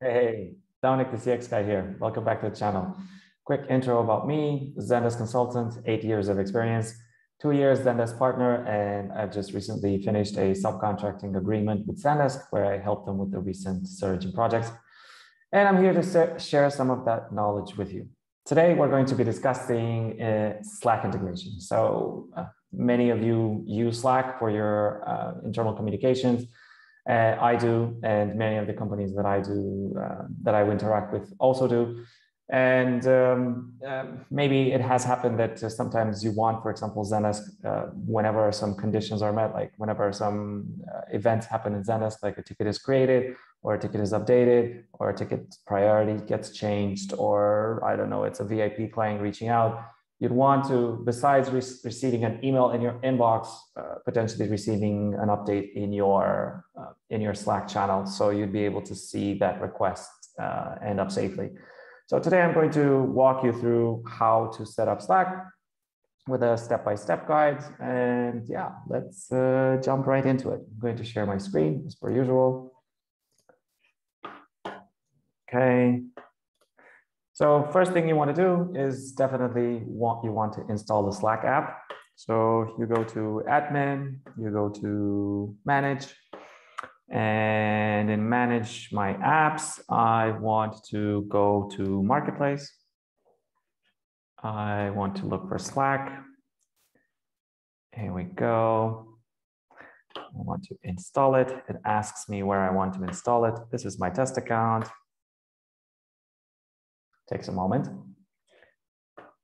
Hey, Dominic the CX guy here. Welcome back to the channel. Quick intro about me, Zendesk consultant, eight years of experience, two years Zendesk partner, and I've just recently finished a subcontracting agreement with Zendesk where I helped them with the recent surge in projects. And I'm here to share some of that knowledge with you. Today, we're going to be discussing uh, Slack integration. So uh, many of you use Slack for your uh, internal communications. Uh, I do, and many of the companies that I do, uh, that I interact with also do. And um, uh, maybe it has happened that sometimes you want, for example, Zendesk, uh, whenever some conditions are met, like whenever some uh, events happen in Zendesk, like a ticket is created or a ticket is updated or a ticket priority gets changed, or I don't know, it's a VIP client reaching out, you'd want to, besides re receiving an email in your inbox, uh, potentially receiving an update in your uh, in your Slack channel, so you'd be able to see that request uh, end up safely. So today I'm going to walk you through how to set up Slack with a step-by-step -step guide, and yeah, let's uh, jump right into it. I'm going to share my screen as per usual. Okay, so first thing you want to do is definitely want you want to install the Slack app. So you go to admin, you go to manage, and in manage my apps, I want to go to marketplace. I want to look for Slack. Here we go. I want to install it. It asks me where I want to install it. This is my test account takes a moment.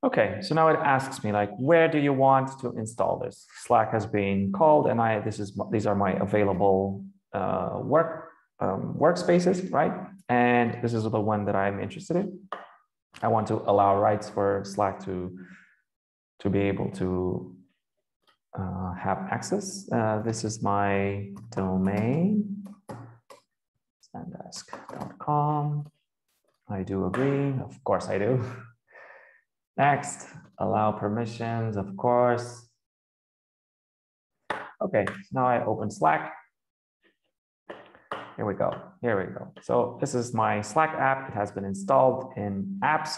Okay, so now it asks me like, where do you want to install this? Slack has been called and I, this is, these are my available uh, work um, workspaces, right? And this is the one that I'm interested in. I want to allow rights for Slack to, to be able to uh, have access. Uh, this is my domain, zendesk.com. I do agree. Of course I do. Next, allow permissions, of course. Okay, so now I open Slack. Here we go. Here we go. So this is my Slack app. It has been installed in apps.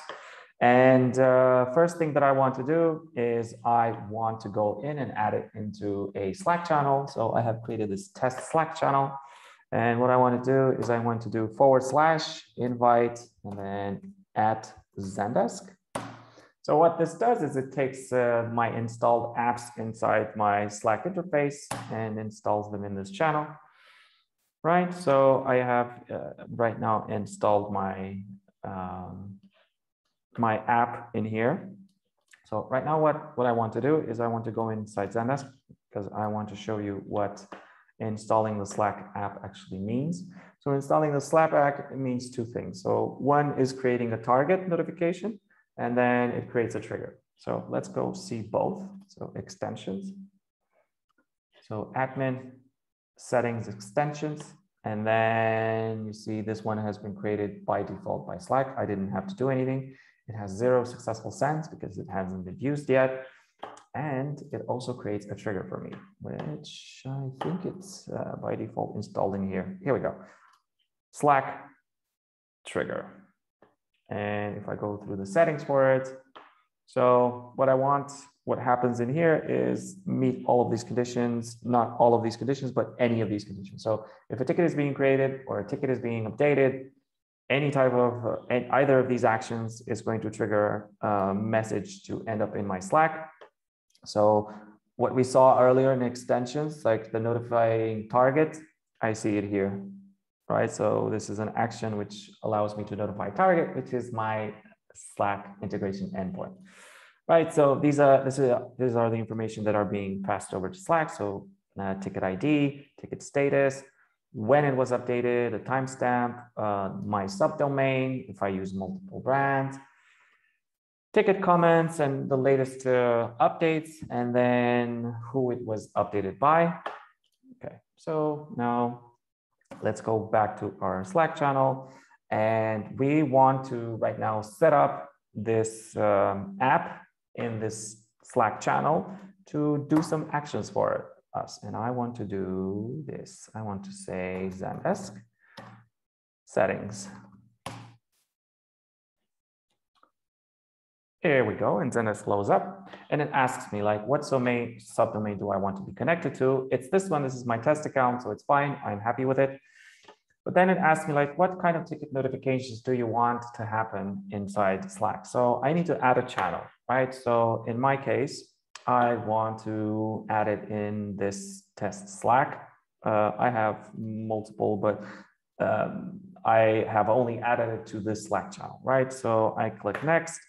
And uh, first thing that I want to do is I want to go in and add it into a Slack channel. So I have created this test Slack channel. And what I want to do is I want to do forward slash invite and then at Zendesk. So what this does is it takes uh, my installed apps inside my Slack interface and installs them in this channel, right? So I have uh, right now installed my, um, my app in here. So right now what, what I want to do is I want to go inside Zendesk because I want to show you what installing the Slack app actually means. So installing the Slack app means two things. So one is creating a target notification, and then it creates a trigger. So let's go see both. So extensions. So admin, settings, extensions, and then you see this one has been created by default by Slack. I didn't have to do anything. It has zero successful sends because it hasn't been used yet. And it also creates a trigger for me, which I think it's uh, by default installed in here. Here we go. Slack trigger. And if I go through the settings for it, so what I want, what happens in here is meet all of these conditions, not all of these conditions, but any of these conditions. So if a ticket is being created or a ticket is being updated, any type of, uh, either of these actions is going to trigger a message to end up in my Slack. So what we saw earlier in extensions, like the notifying target, I see it here, right? So this is an action which allows me to notify target, which is my Slack integration endpoint, right? So these are this is these are the information that are being passed over to Slack. So uh, ticket ID, ticket status, when it was updated, a timestamp, uh, my subdomain, if I use multiple brands, ticket comments and the latest uh, updates, and then who it was updated by. Okay, so now let's go back to our Slack channel. And we want to right now set up this um, app in this Slack channel to do some actions for us. And I want to do this. I want to say Zendesk settings. Here we go, and then it slows up and it asks me like, what domain, subdomain do I want to be connected to? It's this one, this is my test account, so it's fine, I'm happy with it. But then it asks me like, what kind of ticket notifications do you want to happen inside Slack? So I need to add a channel, right? So in my case, I want to add it in this test Slack. Uh, I have multiple, but um, I have only added it to this Slack channel, right? So I click next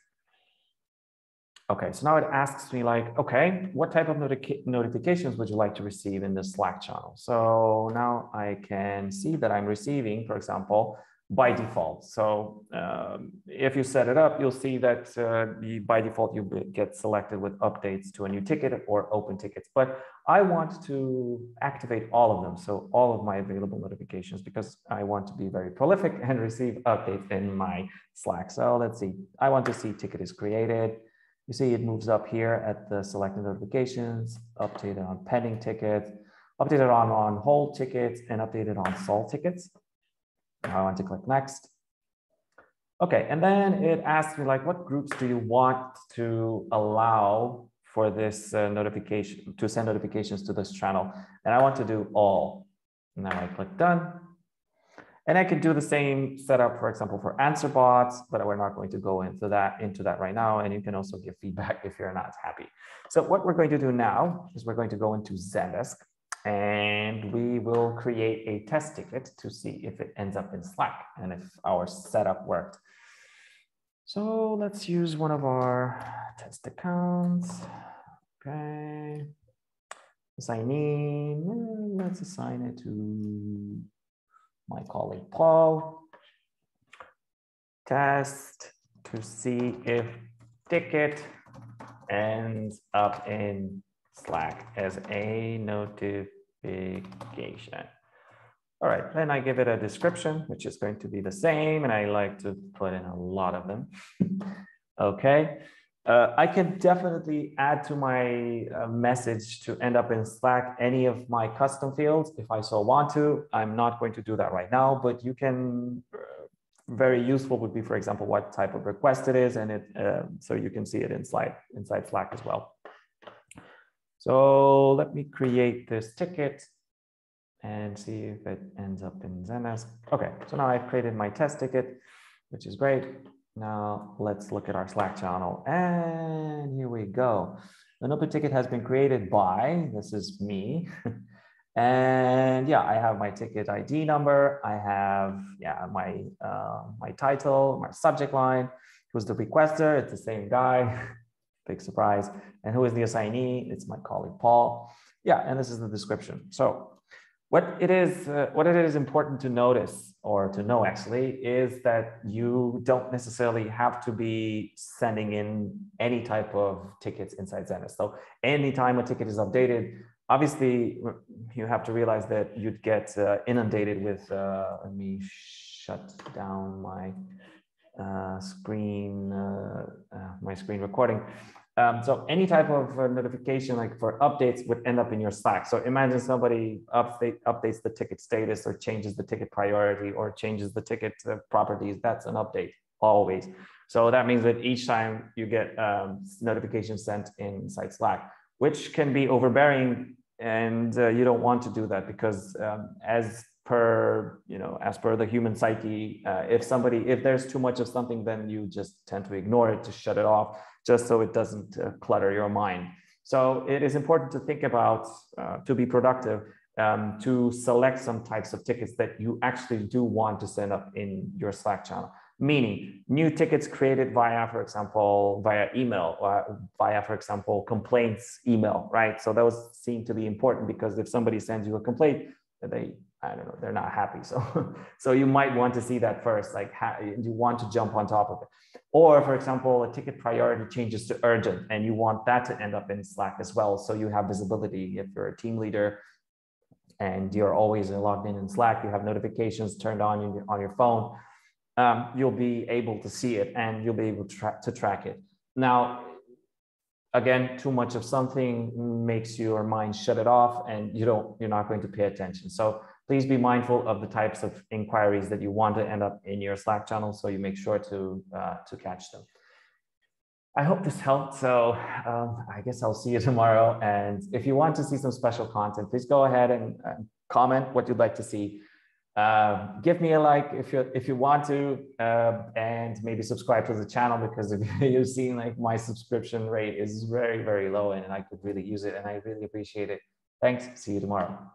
Okay, so now it asks me like, okay, what type of notifications would you like to receive in the Slack channel? So now I can see that I'm receiving, for example, by default. So um, if you set it up, you'll see that uh, by default you get selected with updates to a new ticket or open tickets. But I want to activate all of them. So all of my available notifications because I want to be very prolific and receive updates in my Slack. So let's see, I want to see ticket is created. You see it moves up here at the selected notifications, updated on pending tickets, updated on on hold tickets, and updated on solved tickets. I want to click next. Okay, and then it asks me like, what groups do you want to allow for this uh, notification, to send notifications to this channel? And I want to do all. Now I click done. And I can do the same setup, for example, for answer bots, but we're not going to go into that, into that right now. And you can also give feedback if you're not happy. So what we're going to do now is we're going to go into Zendesk and we will create a test ticket to see if it ends up in Slack and if our setup worked. So let's use one of our test accounts. Okay. Assignee, let's assign it to my colleague Paul. Test to see if ticket ends up in Slack as a notification. All right, then I give it a description, which is going to be the same, and I like to put in a lot of them. okay, uh, I can definitely add to my uh, message to end up in Slack any of my custom fields if I so want to. I'm not going to do that right now, but you can, uh, very useful would be, for example, what type of request it is, and it uh, so you can see it inside, inside Slack as well. So let me create this ticket and see if it ends up in Zendesk. Okay, so now I've created my test ticket, which is great. Now let's look at our Slack channel and here we go. An open ticket has been created by, this is me. and yeah, I have my ticket ID number. I have, yeah, my, uh, my title, my subject line. Who's the requester? It's the same guy. Big surprise. And who is the assignee? It's my colleague, Paul. Yeah, and this is the description. So what it is, uh, what it is important to notice or to know actually is that you don't necessarily have to be sending in any type of tickets inside Zendesk. So anytime a ticket is updated, obviously you have to realize that you'd get uh, inundated with, uh, let me shut down my uh, screen, uh, uh, my screen recording. Um, so any type of uh, notification like for updates would end up in your Slack. So imagine somebody update, updates the ticket status or changes the ticket priority or changes the ticket uh, properties. That's an update always. So that means that each time you get um, notifications sent inside Slack, which can be overbearing and uh, you don't want to do that because um, as per you know as per the human psyche uh, if somebody if there's too much of something then you just tend to ignore it to shut it off just so it doesn't uh, clutter your mind. So it is important to think about uh, to be productive um, to select some types of tickets that you actually do want to send up in your slack channel. Meaning new tickets created via for example via email uh, via for example complaints email right? So those seem to be important because if somebody sends you a complaint they I don't know, they're not happy. So, so you might want to see that first, like you want to jump on top of it. Or for example, a ticket priority changes to urgent and you want that to end up in Slack as well. So you have visibility if you're a team leader and you're always logged in in Slack, you have notifications turned on on your, on your phone, um, you'll be able to see it and you'll be able to, tra to track it. Now, again, too much of something makes your mind shut it off and you don't, you're not going to pay attention. So please be mindful of the types of inquiries that you want to end up in your Slack channel. So you make sure to, uh, to catch them. I hope this helped. So um, I guess I'll see you tomorrow. And if you want to see some special content, please go ahead and, and comment what you'd like to see. Uh, give me a like if you if you want to, uh, and maybe subscribe to the channel because if you've seen like my subscription rate is very very low, and I could really use it, and I really appreciate it. Thanks. See you tomorrow.